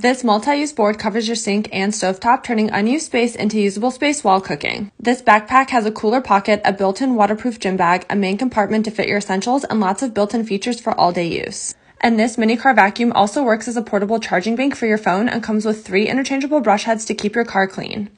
This multi-use board covers your sink and stovetop, turning unused space into usable space while cooking. This backpack has a cooler pocket, a built-in waterproof gym bag, a main compartment to fit your essentials, and lots of built-in features for all-day use. And this mini car vacuum also works as a portable charging bank for your phone and comes with three interchangeable brush heads to keep your car clean.